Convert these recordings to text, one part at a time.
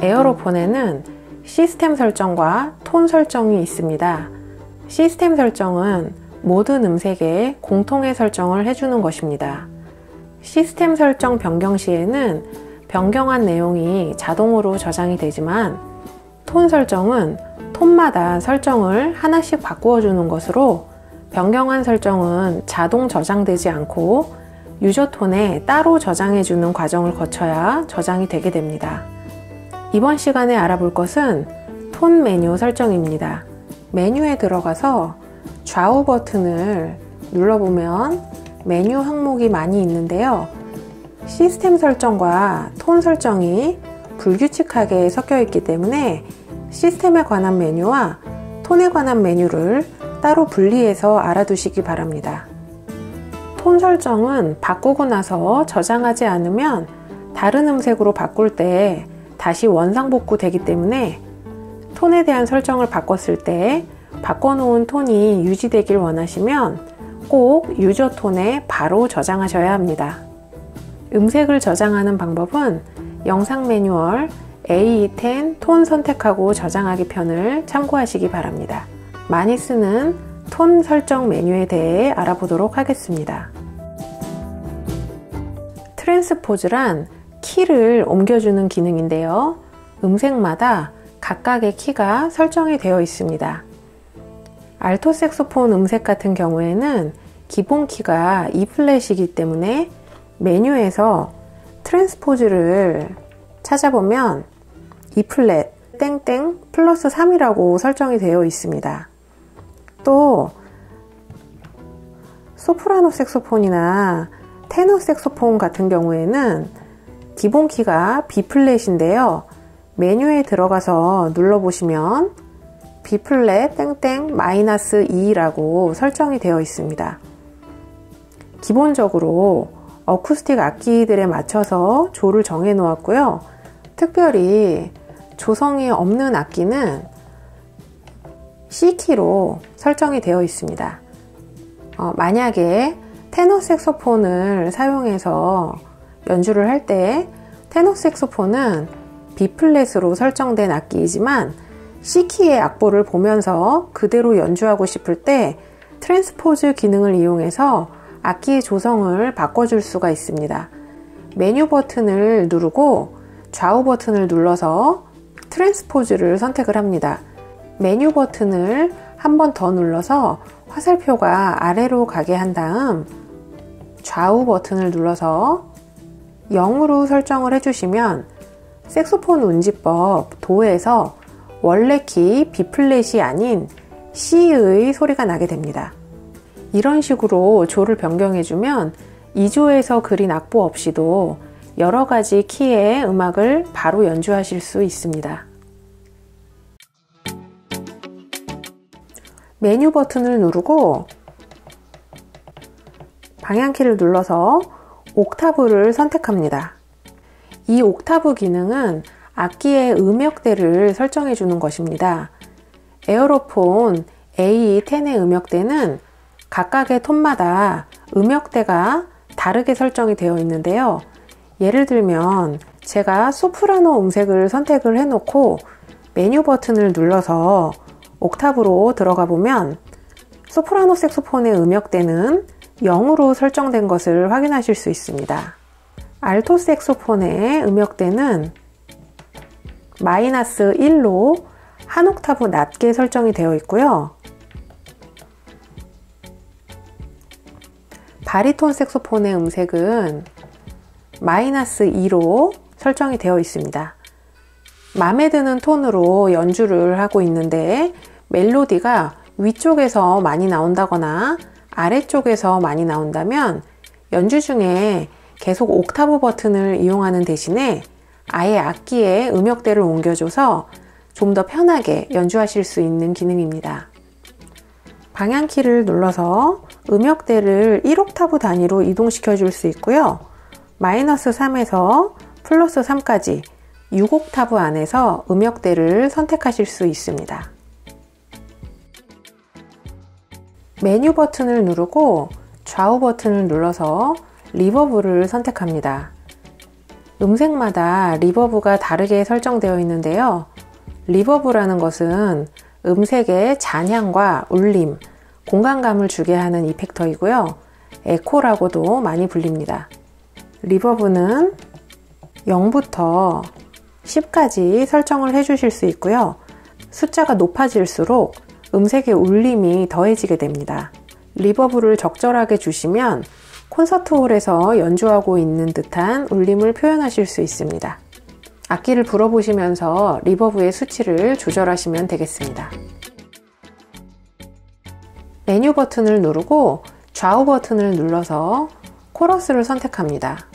에어로폰에는 시스템 설정과 톤 설정이 있습니다. 시스템 설정은 모든 음색에 공통의 설정을 해주는 것입니다. 시스템 설정 변경 시에는 변경한 내용이 자동으로 저장이 되지만 톤 설정은 톤마다 설정을 하나씩 바꾸어 주는 것으로 변경한 설정은 자동 저장되지 않고 유저 톤에 따로 저장해 주는 과정을 거쳐야 저장이 되게 됩니다. 이번 시간에 알아볼 것은 톤 메뉴 설정입니다. 메뉴에 들어가서 좌우 버튼을 눌러보면 메뉴 항목이 많이 있는데요. 시스템 설정과 톤 설정이 불규칙하게 섞여 있기 때문에 시스템에 관한 메뉴와 톤에 관한 메뉴를 따로 분리해서 알아두시기 바랍니다. 톤 설정은 바꾸고 나서 저장하지 않으면 다른 음색으로 바꿀 때 다시 원상복구 되기 때문에 톤에 대한 설정을 바꿨을 때 바꿔놓은 톤이 유지되길 원하시면 꼭 유저 톤에 바로 저장하셔야 합니다. 음색을 저장하는 방법은 영상 매뉴얼 AE10 톤 선택하고 저장하기 편을 참고하시기 바랍니다. 많이 쓰는 톤 설정 메뉴에 대해 알아보도록 하겠습니다. transpose란 키를 옮겨주는 기능인데요. 음색마다 각각의 키가 설정이 되어 있습니다. 알토 색소폰 음색 같은 경우에는 기본 키가 E 플랫이기 때문에 메뉴에서 transpose를 찾아보면 E 플랫 땡땡 플러스 3이라고 설정이 되어 있습니다. 또 소프라노 색소폰이나 테너 색소폰 같은 경우에는 기본 키가 B 플랫인데요. 메뉴에 들어가서 눌러보시면 B 플랫 땡땡 마이너스 2라고 설정이 되어 있습니다. 기본적으로 어쿠스틱 악기들에 맞춰서 조를 정해 놓았고요. 특별히 조성이 없는 악기는 C키로 설정이 되어 있습니다. 어, 만약에 테너 색소폰을 사용해서 연주를 할 때 테너 색소폰은 B 플랫으로 설정된 악기이지만 C키의 악보를 보면서 그대로 연주하고 싶을 때 transpose 기능을 이용해서 악기의 조성을 바꿔줄 수가 있습니다. 메뉴 버튼을 누르고 좌우 버튼을 눌러서 transpose를 선택을 합니다. 메뉴 버튼을 한 번 더 눌러서 화살표가 아래로 가게 한 다음 좌우 버튼을 눌러서 0으로 설정을 해주시면 색소폰 운지법 도에서 원래 키 B 플랫이 아닌 C의 소리가 나게 됩니다. 이런 식으로 조를 변경해주면 이조해서 그린 악보 없이도 여러 가지 키의 음악을 바로 연주하실 수 있습니다. 메뉴 버튼을 누르고 방향키를 눌러서 옥타브를 선택합니다. 이 옥타브 기능은 악기의 음역대를 설정해 주는 것입니다. 에어로폰 A10의 음역대는 각각의 톤마다 음역대가 다르게 설정이 되어 있는데요. 예를 들면 제가 소프라노 음색을 선택을 해놓고 메뉴 버튼을 눌러서 옥탑으로 들어가 보면 소프라노 색소폰의 음역대는 0으로 설정된 것을 확인하실 수 있습니다. 알토 색소폰의 음역대는 마이너스 1로 한 옥타브 낮게 설정이 되어 있고요. 바리톤 색소폰의 음색은 마이너스 2로 설정이 되어 있습니다. 마음에 드는 톤으로 연주를 하고 있는데 멜로디가 위쪽에서 많이 나온다거나 아래쪽에서 많이 나온다면 연주 중에 계속 옥타브 버튼을 이용하는 대신에 아예 악기에 음역대를 옮겨줘서 좀 더 편하게 연주하실 수 있는 기능입니다. 방향키를 눌러서 음역대를 1옥타브 단위로 이동시켜 줄 수 있고요. 마이너스 3에서 플러스 3까지 6옥타브 안에서 음역대를 선택하실 수 있습니다. 메뉴 버튼을 누르고 좌우 버튼을 눌러서 reverb를 선택합니다. 음색마다 reverb가 다르게 설정되어 있는데요. reverb라는 것은 음색의 잔향과 울림, 공간감을 주게 하는 effector이고요. 에코라고도 많이 불립니다. reverb는 0부터 10까지 설정을 해주실 수 있고요. 숫자가 높아질수록 음색의 울림이 더해지게 됩니다. reverb를 적절하게 주시면 콘서트홀에서 연주하고 있는 듯한 울림을 표현하실 수 있습니다. 악기를 불어보시면서 리버브의 수치를 조절하시면 되겠습니다. 메뉴 버튼을 누르고 좌우 버튼을 눌러서 코러스를 선택합니다.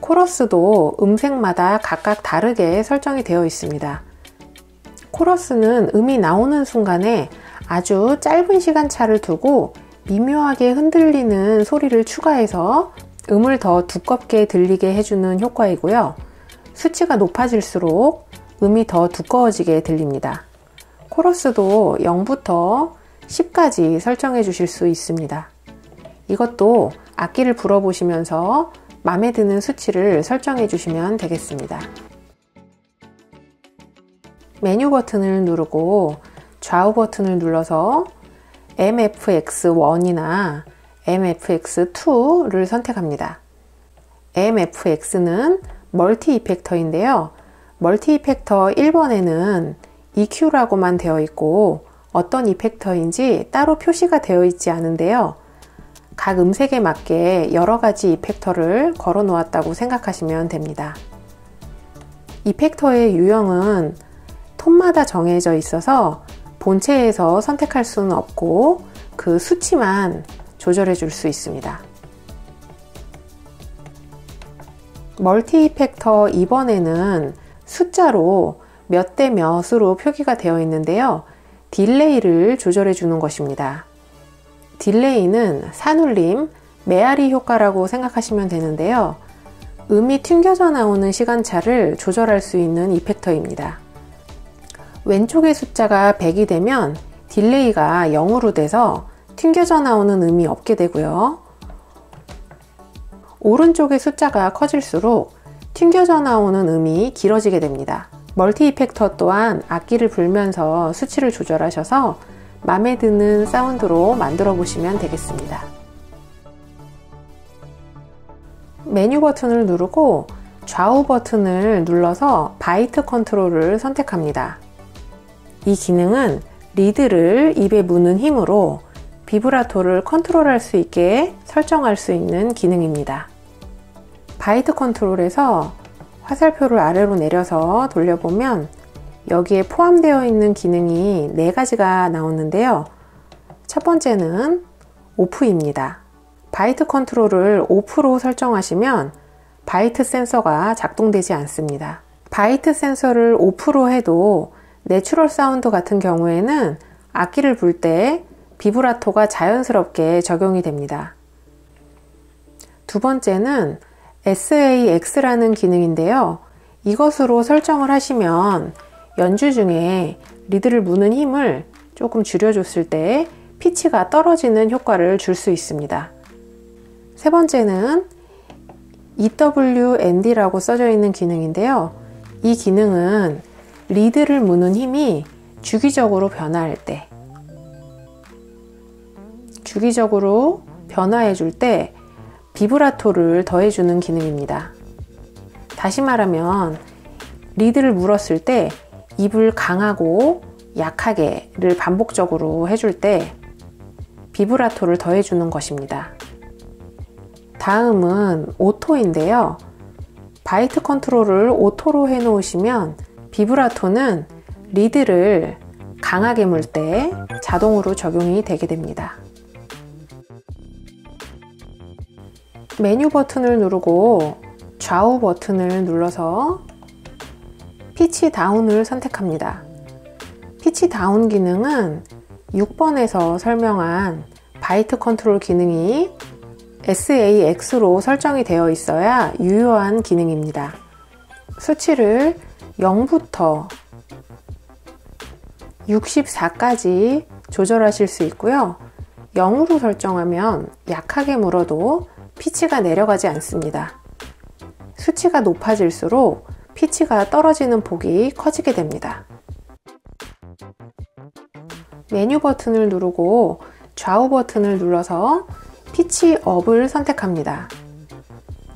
코러스도 음색마다 각각 다르게 설정이 되어 있습니다. 코러스는 음이 나오는 순간에 아주 짧은 시간 차를 두고 미묘하게 흔들리는 소리를 추가해서 음을 더 두껍게 들리게 해주는 효과이고요. 수치가 높아질수록 음이 더 두꺼워지게 들립니다. 코러스도 0부터 10까지 설정해 주실 수 있습니다. 이것도 악기를 불어보시면서 마음에 드는 수치를 설정해 주시면 되겠습니다. 메뉴 버튼을 누르고 좌우 버튼을 눌러서 MFX1이나 MFX2를 선택합니다. MFX는 멀티 이펙터인데요. 멀티 이펙터 1번에는 EQ라고만 되어 있고 어떤 이펙터인지 따로 표시가 되어 있지 않은데요. 각 음색에 맞게 여러 가지 이펙터를 걸어 놓았다고 생각하시면 됩니다. 이펙터의 유형은 톤마다 정해져 있어서 본체에서 선택할 수는 없고 그 수치만 조절해 줄 수 있습니다. multi effector 2번에는 숫자로 몇 대 몇으로 표기가 되어 있는데요. delay를 조절해 주는 것입니다. delay는 산울림, 메아리 효과라고 생각하시면 되는데요. 음이 튕겨져 나오는 시간차를 조절할 수 있는 effector입니다. 왼쪽의 숫자가 100이 되면 delay가 0으로 돼서 튕겨져 나오는 음이 없게 되고요. 오른쪽의 숫자가 커질수록 튕겨져 나오는 음이 길어지게 됩니다. multi effector 또한 악기를 불면서 수치를 조절하셔서 마음에 드는 사운드로 만들어 보시면 되겠습니다. 메뉴 버튼을 누르고 좌우 버튼을 눌러서 bite control을 선택합니다. 이 기능은 리드를 입에 무는 힘으로 비브라토를 컨트롤할 수 있게 설정할 수 있는 기능입니다. bite control에서 화살표를 아래로 내려서 돌려보면 여기에 포함되어 있는 기능이 네 가지가 나오는데요. 첫 번째는 off입니다. bite control을 off로 설정하시면 bite 센서가 작동되지 않습니다. bite 센서를 off로 해도 natural 사운드 같은 경우에는 악기를 불 때 비브라토가 자연스럽게 적용이 됩니다. 두 번째는 SAX라는 기능인데요. 이것으로 설정을 하시면 연주 중에 리드를 무는 힘을 조금 줄여줬을 때 피치가 떨어지는 효과를 줄 수 있습니다. 세 번째는 EWND라고 써져 있는 기능인데요. 이 기능은 리드를 무는 힘이 주기적으로 변화할 때, 주기적으로 변화해 줄 때 비브라토를 더해주는 기능입니다. 다시 말하면 리드를 물었을 때 입을 강하고 약하게를 반복적으로 해줄 때 비브라토를 더해주는 것입니다. 다음은 auto인데요. bite control을 auto로 해 놓으시면 비브라토는 리드를 강하게 물 때 자동으로 적용이 되게 됩니다. 메뉴 버튼을 누르고 좌우 버튼을 눌러서 pitch down을 선택합니다. pitch down 기능은 6번에서 설명한 bite control 기능이 SAX로 설정이 되어 있어야 유효한 기능입니다. 수치를 0부터 64까지 조절하실 수 있고요. 0으로 설정하면 약하게 물어도 피치가 내려가지 않습니다. 수치가 높아질수록 피치가 떨어지는 폭이 커지게 됩니다. 메뉴 버튼을 누르고 좌우 버튼을 눌러서 pitch up을 선택합니다.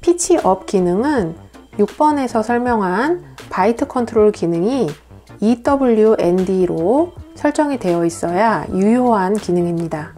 pitch up 기능은 6번에서 설명한 bite control 기능이 EWND로 설정이 되어 있어야 유효한 기능입니다.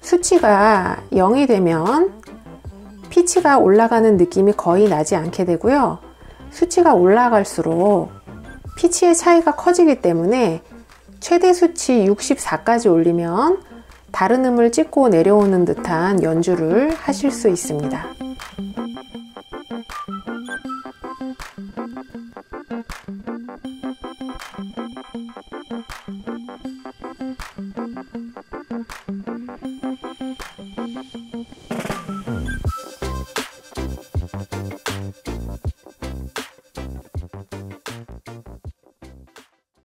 수치가 0이 되면 피치가 올라가는 느낌이 거의 나지 않게 되고요. 수치가 올라갈수록 피치의 차이가 커지기 때문에 최대 수치 64까지 올리면 다른 음을 찍고 내려오는 듯한 연주를 하실 수 있습니다.